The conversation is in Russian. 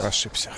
ошибся.